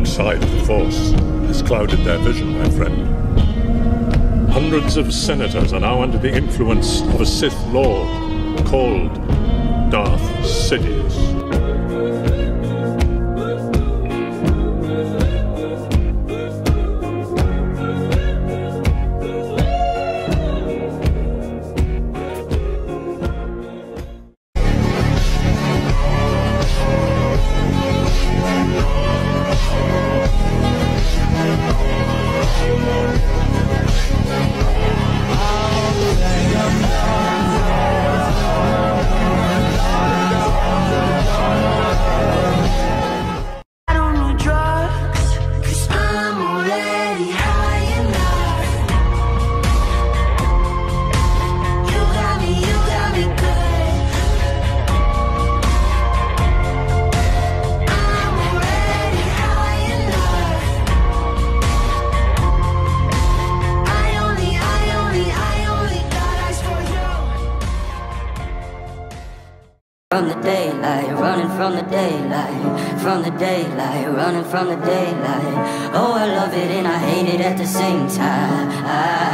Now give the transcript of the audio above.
dark side of the Force has clouded their vision, my friend. Hundreds of senators are now under the influence of a Sith Lord called Darth Sidious. From the daylight, running from the daylight, from the daylight, running from the daylight. Oh, I love it and I hate it at the same time.